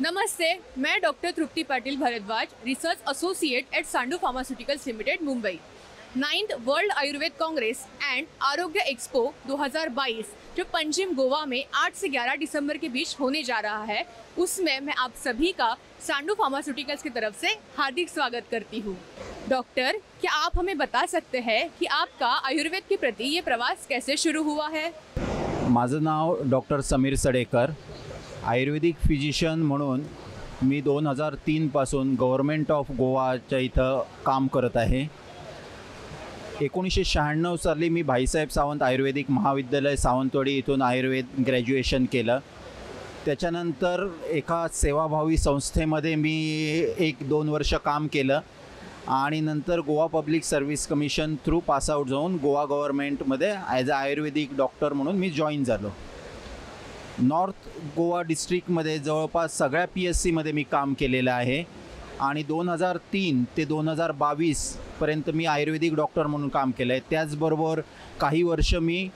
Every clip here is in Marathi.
नमस्ते, मैं doctor Tripti Patil Bharadwaj, research associate at Sandu pharmaceuticals limited, Mumbai. Ninth world Ayurveda congress and Arogya expo 2022 जो पंजिम गोवा में 8 से 11 दिसंबर के बीच होने जा रहा है, उसमें मैं आप सभी का सांडू फार्मास्यूटिकल्स की तरफ़ से हार्दिक स्वागत करती हूँ। डॉक्टर, क्या आप हमें बता सकते हैं कि आपका आयुर्वेद के प्रति ये प्रवास कैसे शुरू हुआ है? माझं नाव doctor Sameer Sadekar ayurvedic physician म्हणून मी दोन हजार तीनपासून गव्हर्मेंट ऑफ गोवाच्या इथं काम करत आहे. एकोणीसशे शहाण्णव साली मी भाईसाहेब सावंत आयुर्वेदिक महाविद्यालय सावंतवाडी इथून आयुर्वेद ग्रॅज्युएशन केलं. त्याच्यानंतर एका सेवाभावी संस्थेमध्ये मी एक दोन वर्ष काम केलं आणि नंतर Goa public service commission through pass out जाऊन गोवा गव्हर्मेंटमध्ये ॲज अ आयुर्वेदिक डॉक्टर म्हणून मी जॉईन झालो. नॉर्थ गोवा डिस्ट्रिक्टमध्ये जवळपास सगळ्या पी एस सीमध्ये मी काम केलेलं आहे. आणि दोन हजार तीन ते दोन हजार बावीसपर्यंत मी आयुर्वेदिक डॉक्टर म्हणून काम केलं आहे. त्याचबरोबर काही वर्ष मी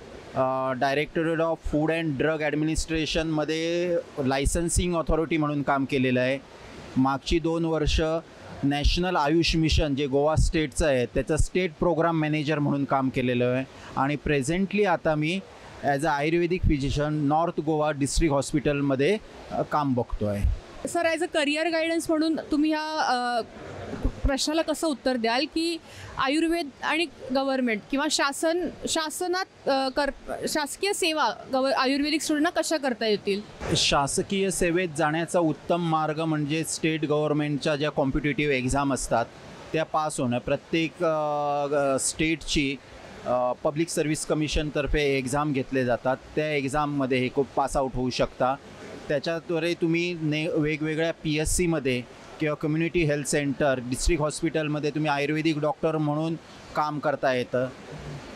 directorate of food and drug ॲडमिनिस्ट्रेशनमध्ये licensing authority म्हणून काम केलेलं आहे. मागची दोन वर्ष नॅशनल आयुष मिशन जे गोवा स्टेटचं आहे त्याचं स्टेट प्रोग्राम मॅनेजर म्हणून काम केलेलं आहे. आणि प्रेझेंटली आता मी as a ayurvedic physician north Goa district हॉस्पिटलमध्ये काम बघतो आहे sir as a career guidance म्हणून तुम्ही ह्या प्रश्नाला कसं उत्तर द्याल की आयुर्वेद आणि गव्हर्नमेंट किंवा शासन शासनात कर शासकीय सेवा गव आयुर्वेदिक स्टुडंटना कशा करता येतील? शासकीय सेवेत जाण्याचा उत्तम मार्ग म्हणजे स्टेट गव्हर्मेंटच्या ज्या कॉम्पिटेटिव्ह एक्झाम असतात त्या पास होणं. प्रत्येक स्टेटची पब्लिक सर्व्हिस कमिशनतर्फे एक्झाम घेतले जातात. त्या एक्झाममध्ये हे खूप पासआउट होऊ शकता. त्याच्याद्वारे तुम्ही ने वेगवेगळ्या पी एस सीमध्ये किंवा कम्युनिटी हेल्थ सेंटर डिस्ट्रिक्ट हॉस्पिटलमध्ये तुम्ही आयुर्वेदिक डॉक्टर म्हणून काम करता येतं.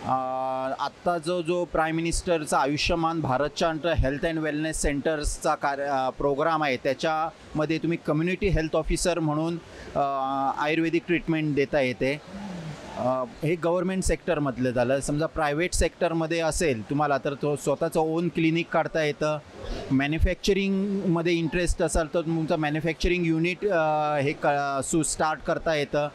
आत्ता जो जो प्राईम मिनिस्टरचा आयुष्यमान भारतच्या अंडर हेल्थ अँड वेलनेस सेंटर्सचा कार्य प्रोग्राम आहे त्याच्यामध्ये तुम्ही कम्युनिटी हेल्थ ऑफिसर म्हणून आयुर्वेदिक ट्रीटमेंट देता येते. हे गव्हर्मेंट सेक्टरमधलं झालं. समजा प्रायव्हेट सेक्टरमध्ये असेल तुम्हाला तर तो स्वतःचं ओन क्लिनिक काढता येतं. मॅन्युफॅक्चरिंगमध्ये इंटरेस्ट असाल तर तुमचं मॅन्युफॅक्चरिंग युनिट हे क सु स्टार्ट करता येतं.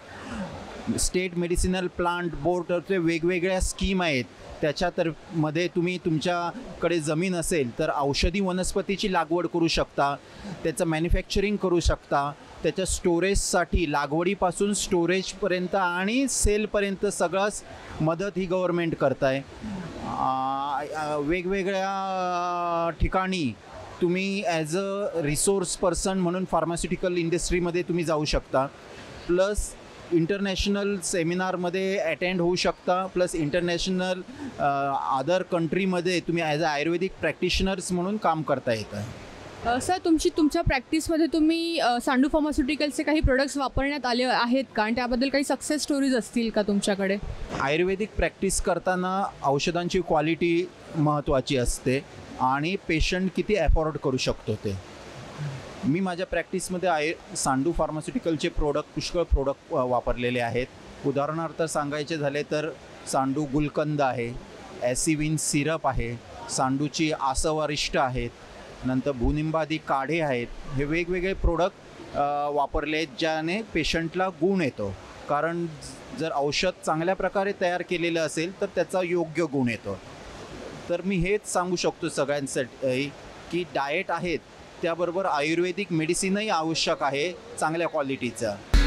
स्टेट मेडिसिनल प्लांट बोर्डचे वेगवेगळ्या स्कीम आहेत. त्याच्या तर मध्ये तुम्ही तुमच्याकडे जमीन असेल तर औषधी वनस्पतीची लागवड करू शकता त्याचं मॅन्युफॅक्चरिंग करू शकता त्याच्या स्टोरेजसाठी लागवडीपासून स्टोरेजपर्यंत आणि सेलपर्यंत सगळंच मदत ही गव्हर्मेंट करत आहे वेगवेगळ्या ठिकाणी तुम्ही ॲज अ रिसोर्स पर्सन म्हणून फार्मास्युटिकल इंडस्ट्रीमध्ये तुम्ही जाऊ शकता. प्लस इंटरनॅशनल सेमिनारमध्ये अटेंड होऊ शकता. प्लस इंटरनॅशनल अदर कंट्रीमध्ये तुम्ही ॲज अ आयुर्वेदिक प्रॅक्टिशनर्स म्हणून काम करता येतं. सर तुमची तुमच्या प्रॅक्टिसमध्ये तुम्ही सांडू फार्मास्युटिकलचे काही प्रोडक्ट्स वापरण्यात आले आहेत का? आणि त्याबद्दल काही सक्सेस स्टोरीज असतील का तुमच्याकडे? आयुर्वेदिक प्रॅक्टिस करताना औषधांची क्वालिटी महत्त्वाची असते आणि पेशंट किती अफोर्ड करू शकतो ते. मी माझ्या प्रॅक्टिसमध्ये आहे सांडू फार्मास्युटिकलचे प्रोडक्ट पुष्कळ प्रोडक्ट वापरलेले आहेत. उदाहरणार्थ सांगायचे झाले तर सांडू गुलकंद आहे ॲसिविन सिरप आहे सांडूची आसवरिष्ट आहेत नंतर भूनिंबादी काढे आहेत. हे वेगवेगळे प्रोडक्ट वापरले आहेत ज्याने पेशंटला गुण येतो. कारण जर औषध चांगल्या प्रकारे तयार केलेलं असेल तर त्याचा योग्य गुण येतो. तर मी हेच सांगू शकतो सगळ्यांसाठी की डाएट आहेत त्याबरोबर आयुर्वेदिक मेडिसिनही आवश्यक आहे चांगल्या क्वालिटीचं